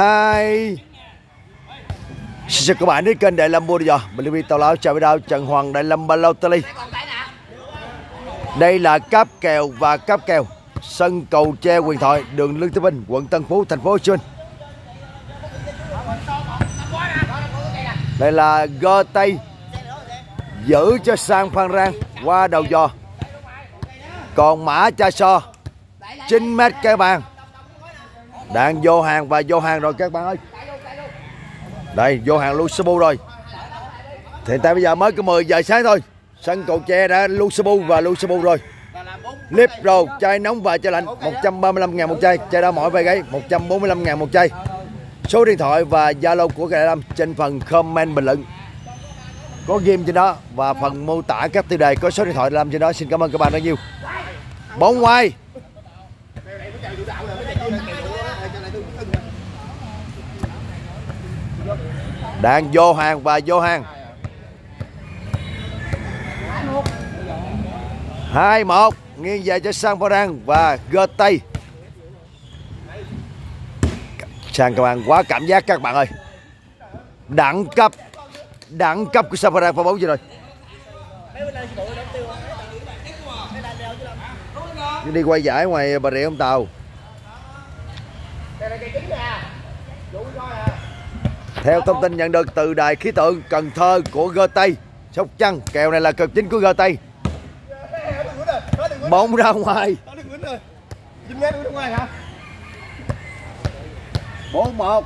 hai. Xin chào các bạn đến kênh Đại Lâm Mua Giờ. Mình là Tàu Lão chào với đao Trần Hoàng Đại Lâm Balotelli Đây là cáp kèo và cáp kèo Sân cầu tre quyền thoại Đường Lương Thế Vinh, quận Tân Phú, thành phố Hồ Chí Minh. Đây là gơ tay Giữ cho sang Phan Rang Qua đầu giò. Còn mã cha so 9 mét cái bàn đang vô hàng và vô hàng rồi, các bạn ơi. Đây, vô hàng Lusabu rồi. Thì tại bây giờ mới có 10 giờ sáng thôi. Sân cầu tre đã Lusabu và Lusabu rồi. Lip rồi chai nóng và chai lạnh 135 ngàn một chai. Chai đá mỏi vai gáy 145 ngàn một chai. Số điện thoại và Zalo của Cà Lâm trên phần comment bình luận. Có ghim trên đó và phần mô tả các tiêu đề có số điện thoại làm trên đó. Xin cảm ơn các bạn rất nhiều. Bóng ngoài. Đang vô hàng và vô hàng. Hai một, nghiêng về cho sang Phan và gơ tay sang các bạn quá cảm giác các bạn ơi. Đẳng cấp đẳng cấp của Sang Phan pha bóng gì rồi. Đi quay giải ngoài bà rịa ông tàu. Theo thông tin nhận được từ đài khí tượng Cần Thơ của Gơ Tây Sóc Trăng, kèo này là cực chính của Gơ Tây bóng ra ngoài. Bốn một.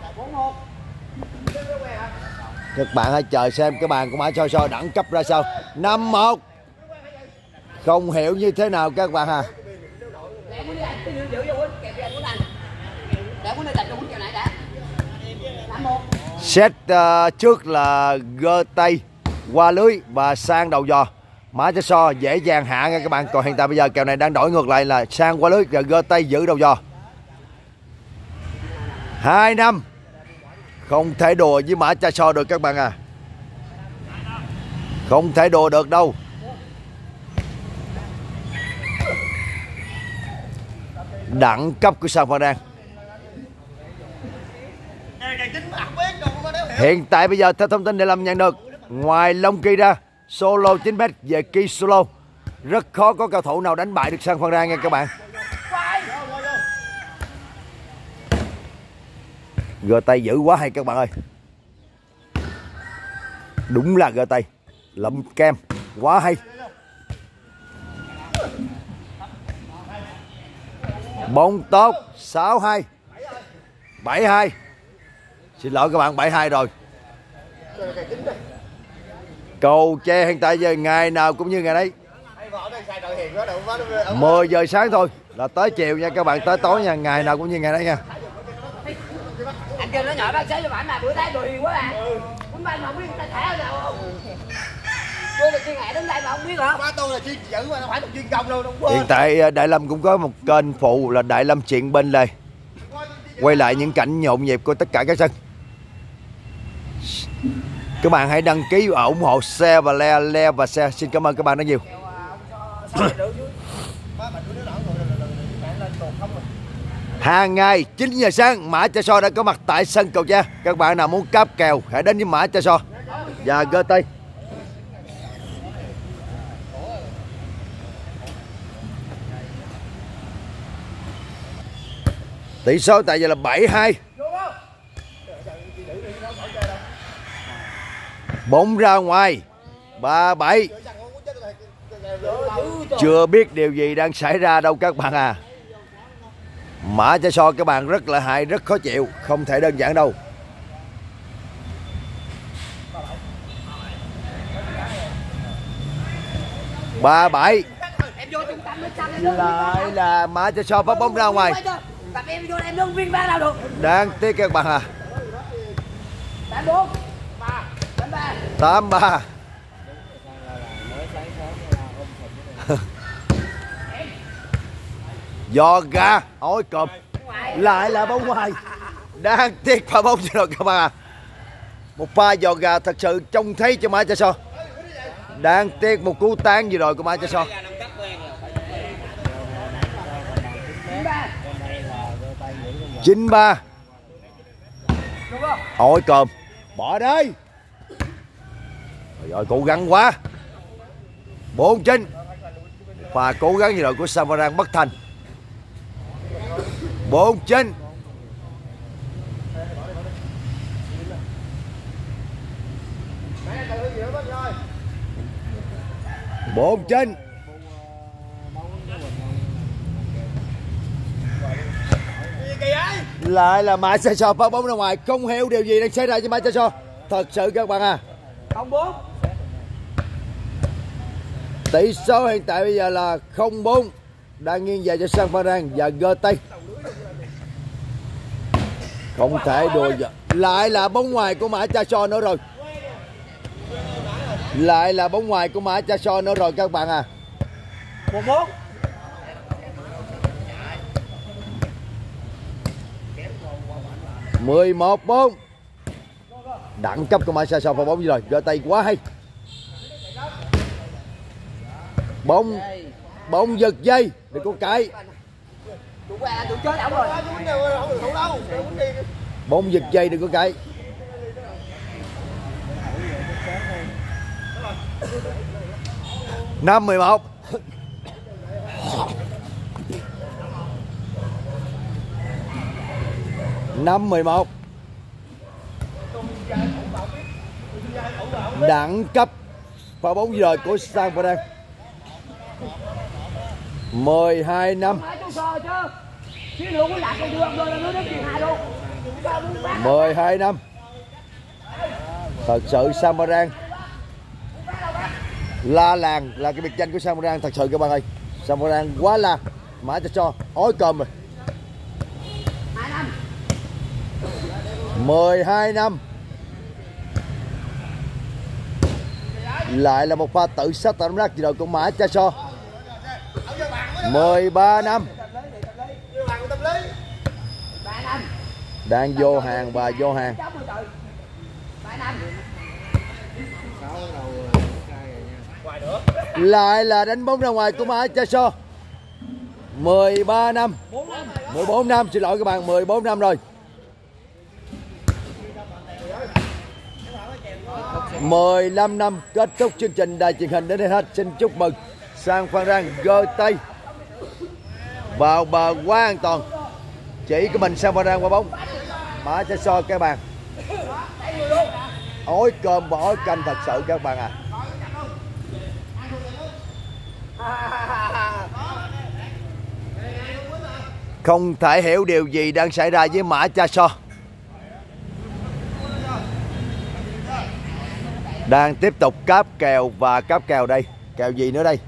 Các bạn hãy chờ xem cái bàn của mã soi soi đẳng cấp ra sao. Năm một. Không hiểu như thế nào các bạn à. Set uh, trước là gơ tay qua lưới và sang đầu giò. Mã cho so dễ dàng hạ nha các bạn. Còn hiện tại bây giờ kèo này đang đổi ngược lại là sang qua lưới và gơ tay giữ đầu giò. Hai năm. Không thể đùa với mã cha so được các bạn à. Không thể đùa được đâu. Đẳng cấp của Sao Phan Đan Hiện tại bây giờ, theo thông tin để làm nhận được, Ngoài Long Kỳ ra, Solo 9m về Ki Solo, Rất khó có cao thủ nào đánh bại được Sang Phan Rang nha các bạn. Gờ tay dữ quá hay các bạn ơi. Đúng là gờ tay Lậm kem, Quá hay. Bóng tốt 6-2 7-2 Xin lỗi các bạn 72 rồi. Cầu tre hiện tại giờ ngày nào cũng như ngày đấy 10 giờ sáng thôi Là tới chiều nha các bạn Tới tối nha Ngày nào cũng như ngày đấy nha. Anh kêu nó nhỏ bác xế cho bạn mà bữa tay đồ hiền quá à. Cũng bay mà không biết người ta thẻ nào không Tôi là chuyên hệ đến đây mà không biết hả? Ba tôi là chuyên giữ mà phải là chuyên công đâu đúng Hiện tại ờ, Đại Lâm cũng có một kênh phụ là Đại Lâm Chuyện Bên đây Quay lại những cảnh nhộn nhịp của tất cả các sân các bạn hãy đăng ký và ủng hộ xe và le le và xe xin cảm ơn các bạn rất nhiều. Hàng ngày 9 giờ sáng mã cha so đã có mặt tại sân cầu tre các bạn nào muốn cáp kèo hãy đến với mã cha so. Và gt tỷ số tại giờ là 72 bóng ra ngoài. Ba bảy. Chưa biết điều gì đang xảy ra đâu các bạn à. Mã cho so các bạn rất là hại rất khó chịu không thể đơn giản đâu. Ba bảy. Lại là mã cho so phát bóng ra ngoài. Đang tiếc các bạn à tám ba. Giò gà. Ôi cộp lại là bóng ngoài đang tiếc pha bóng rồi các bạn à một pha giò gà thật sự trông thấy cho mai cho sao đang tiếc một cú tán gì rồi của mã cho sao chín ba. Ôi cơm bỏ đây rồi, cố gắng quá. Bốn chín và cố gắng như đội của Samaran bất thành. Bốn chín bốn chín lại là mãi xe sò phát bóng ra ngoài. Không hiểu điều gì đang xảy ra với mãi xe sò. Thật sự các bạn à. Không bốn tỷ số hiện tại bây giờ là 0-4 đang nghiêng về cho San Pharan và gơ tay không thể đùa giờ lại là bóng ngoài của Mã Cha So nữa rồi. Lại là bóng ngoài của Mã Cha So nữa rồi các bạn à. một bốn 11 4 đẳng cấp của Mã Sa So pha bóng gì rồi. Gỡ tay quá hay bóng bóng giật dây đừng có cãi tụi qua tụi bông bông giật dây. Được thủ cái. Bông giật dây đừng có cái. Năm mười một. Năm mười một. Đẳng cấp. Pha bóng giờ của Sang Pharan 12 năm. Phải chú sò chứ. Chứ luôn có lạc con đường rồi là nó đến chuyện hai luôn. Sao muốn bắt? 12 năm. Thật sự Samaran la làng là cái biệt danh của Samaran thật sự các bạn ơi. Samaran quá la. Mã cho cho. Ói cơm rồi. Hai năm. 12 năm. Lại là một pha tự sát tạm rác gì đội của mã cha so 13 năm. Đang vô hàng và vô hàng. Lại là đánh bóng ra ngoài của mã cha 13 năm. 14 năm. Xin lỗi các bạn 14 năm rồi. 15 năm kết thúc chương trình đài truyền hình đến đây hết. Xin chúc mừng sang Phan Rang, gơ tay vào bờ quá an toàn. Chỉ của mình sang Phan qua bóng. Mã sẽ so các bạn. Ối cơm và ối canh thật sự các bạn à không thể hiểu điều gì đang xảy ra với mã cha so. Đang tiếp tục cáp kèo và cáp kèo đây. Kèo gì nữa đây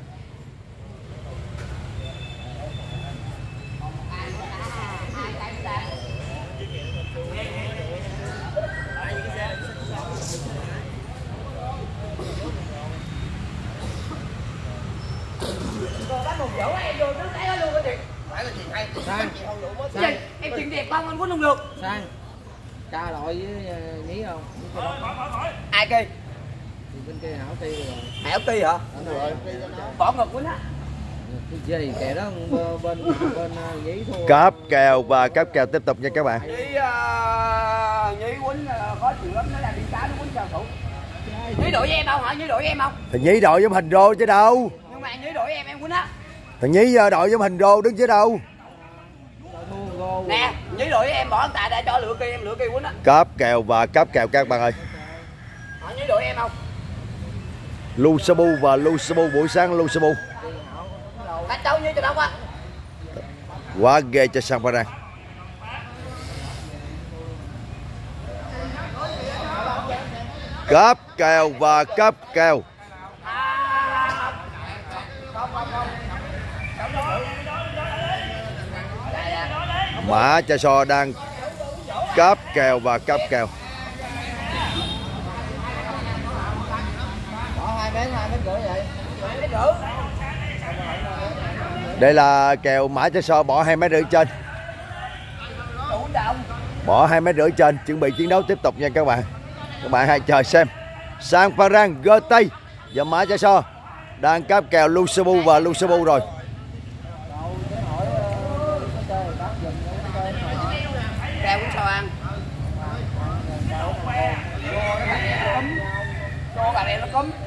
đánh một dỗ em vô nước đáy luôn cái chuyện phải là chuyện hay? Sang. chị không đủ mất Cái gì? em chuyện đẹp không anh quýnh không được sang. Ca lội với ờ, nhí không? Với cái ai kia thì bên kia hảo ti rồi. Hẻo ti hả? Đúng rồi. Bỏ ngực quýnh á cái gì kẻ đó bên bên, bên ờ, nhí thua. Cáp kèo và cáp kèo tiếp tục nha các bạn. Nhí uh, nhí quýnh uh, khó chịu lắm nó là đi cá nó quýnh sao thủ. Nhí đội với em không hả? Nhí đội với em không? Thằng nhí đội giống hình rô chứ đâu. Nhưng mà nhí đội với em em quýnh á thằng nhí ờ, đội giống hình rô đứng chứ đâu? Nè nhí đội với em bỏ tài để cho lựa kia em lựa kia quýnh á. Cáp kèo và cáp kèo các bạn ơi. Hả nhí đội em không? Lusabu và Lusabu buổi sáng Lusabu. Đánh đấu như cho đâu á quá ghê cho Sang Pharan cáp kèo và cáp kèo Mã Cha So đang cáp kèo và cáp kèo. Đây là kèo Mã Cha So bỏ hai mét rưỡi trên. Bỏ hai mét rưỡi trên. Chuẩn bị chiến đấu tiếp tục nha các bạn. Các bạn hãy chờ xem. Sang Parang GT Và Mã Cha So Đang cáp kèo Lusabu và Lusabu rồi kèo quýnh sao ăn bà bèo nó cấm